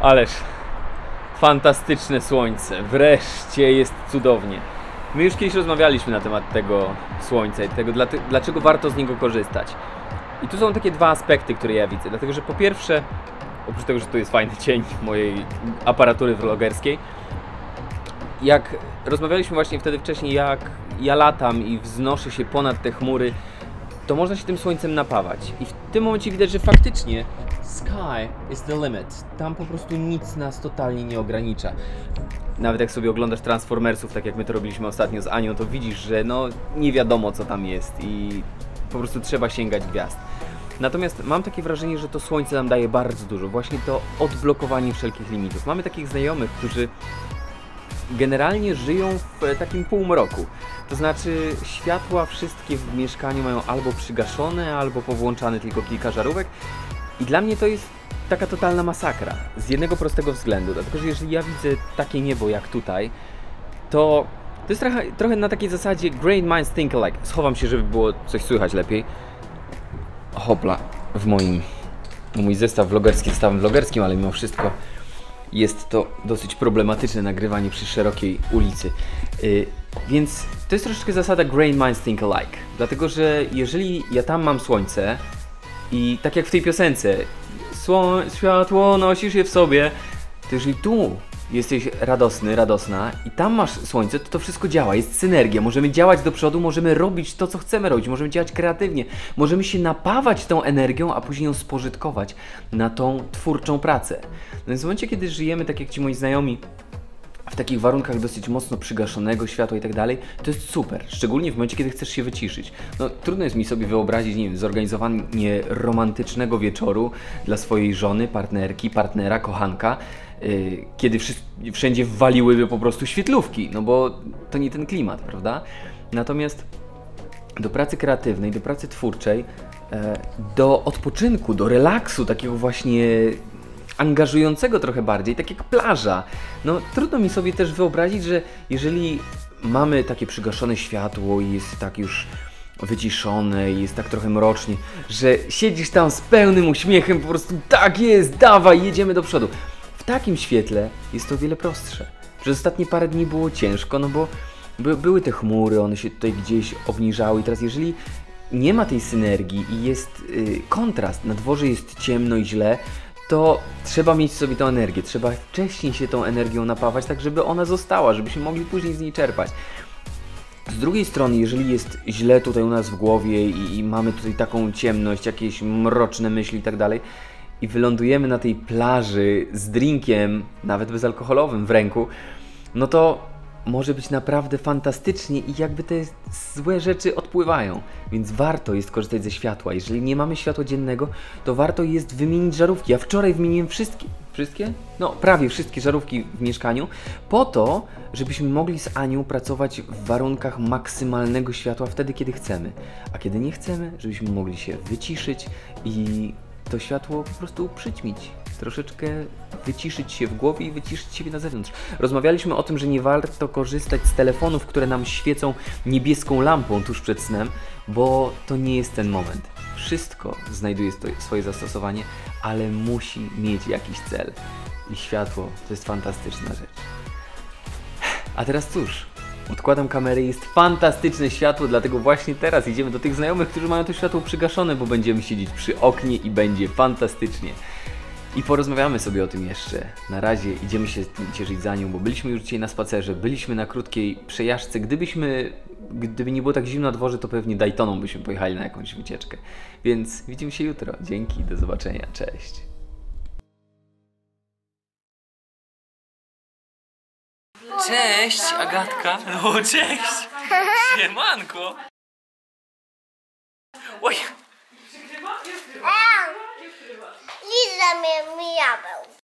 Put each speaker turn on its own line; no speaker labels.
Ależ fantastyczne słońce. Wreszcie jest cudownie. My już kiedyś rozmawialiśmy na temat tego słońca i tego, dlaczego warto z niego korzystać. I tu są takie dwa aspekty, które ja widzę. Dlatego, że po pierwsze, oprócz tego, że tu jest fajny cień mojej aparatury vlogerskiej, jak rozmawialiśmy właśnie wtedy wcześniej, jak ja latam i wznoszę się ponad te chmury, to można się tym słońcem napawać. I w tym momencie widać, że faktycznie sky is the limit. Tam po prostu nic nas totalnie nie ogranicza. Nawet jak sobie oglądasz Transformersów, tak jak my to robiliśmy ostatnio z Anią, to widzisz, że no nie wiadomo co tam jest i po prostu trzeba sięgać gwiazd. Natomiast mam takie wrażenie, że to słońce nam daje bardzo dużo. Właśnie to odblokowanie wszelkich limitów. Mamy takich znajomych, którzy generalnie żyją w e, takim półmroku. To znaczy światła wszystkie w mieszkaniu mają albo przygaszone, albo powłączane tylko kilka żarówek. I dla mnie to jest taka totalna masakra. Z jednego prostego względu. Dlatego, że jeżeli ja widzę takie niebo jak tutaj, to to jest trochę, trochę na takiej zasadzie Great Minds Think Alike. Schowam się, żeby było coś słychać lepiej. Hopla, w moim, mój zestaw vlogerski zestawem vlogerskim, ale mimo wszystko jest to dosyć problematyczne nagrywanie przy szerokiej ulicy. Yy, więc to jest troszeczkę zasada Great Minds Think Alike. Dlatego, że jeżeli ja tam mam słońce i tak jak w tej piosence, światło nosisz je w sobie, to jeżeli tu jesteś radosny, radosna i tam masz słońce, to to wszystko działa, jest synergia, możemy działać do przodu, możemy robić to, co chcemy robić, możemy działać kreatywnie, możemy się napawać tą energią, a później ją spożytkować na tą twórczą pracę. No więc w momencie, kiedy żyjemy tak jak ci moi znajomi, w takich warunkach dosyć mocno przygaszonego światła i tak dalej, to jest super. Szczególnie w momencie, kiedy chcesz się wyciszyć. No, trudno jest mi sobie wyobrazić, nie wiem, zorganizowanie romantycznego wieczoru dla swojej żony, partnerki, partnera, kochanka, kiedy wszy- wszędzie waliłyby po prostu świetlówki, no bo to nie ten klimat, prawda? Natomiast do pracy kreatywnej, do pracy twórczej, e, do odpoczynku, do relaksu, takiego właśnie angażującego trochę bardziej, tak jak plaża. No trudno mi sobie też wyobrazić, że jeżeli mamy takie przygaszone światło i jest tak już wyciszone i jest tak trochę mrocznie, że siedzisz tam z pełnym uśmiechem, po prostu tak jest, dawaj, jedziemy do przodu. Takim świetle jest to o wiele prostsze. Przez ostatnie parę dni było ciężko, no bo by, były te chmury, one się tutaj gdzieś obniżały i teraz jeżeli nie ma tej synergii i jest y, kontrast, na dworze jest ciemno i źle, to trzeba mieć sobie tą energię, trzeba wcześniej się tą energią napawać, tak żeby ona została, żebyśmy mogli później z niej czerpać. Z drugiej strony, jeżeli jest źle tutaj u nas w głowie i, i mamy tutaj taką ciemność, jakieś mroczne myśli i tak dalej, i wylądujemy na tej plaży z drinkiem, nawet bezalkoholowym w ręku, no to może być naprawdę fantastycznie i jakby te złe rzeczy odpływają. Więc warto jest korzystać ze światła. Jeżeli nie mamy światła dziennego, to warto jest wymienić żarówki. Ja wczoraj wymieniłem wszystkie. Wszystkie? No, prawie wszystkie żarówki w mieszkaniu, po to, żebyśmy mogli z Anią pracować w warunkach maksymalnego światła wtedy, kiedy chcemy. A kiedy nie chcemy, żebyśmy mogli się wyciszyć i to światło po prostu przyćmić. Troszeczkę wyciszyć się w głowie i wyciszyć siebie na zewnątrz. Rozmawialiśmy o tym, że nie warto korzystać z telefonów, które nam świecą niebieską lampą tuż przed snem, bo to nie jest ten moment. Wszystko znajduje swoje zastosowanie, ale musi mieć jakiś cel. I światło to jest fantastyczna rzecz. A teraz cóż, odkładam kamerę, jest fantastyczne światło, dlatego właśnie teraz idziemy do tych znajomych, którzy mają to światło przygaszone, bo będziemy siedzieć przy oknie i będzie fantastycznie. I porozmawiamy sobie o tym jeszcze. Na razie idziemy się cieszyć za nią, bo byliśmy już dzisiaj na spacerze, byliśmy na krótkiej przejażdżce. Gdybyśmy, gdyby nie było tak zimno na dworze, to pewnie Daytoną byśmy pojechali na jakąś wycieczkę. Więc widzimy się jutro. Dzięki, do zobaczenia, cześć. Cześć, Agatka. No, cześć. Siemanko. Oj,
Liza mnie mijabeł.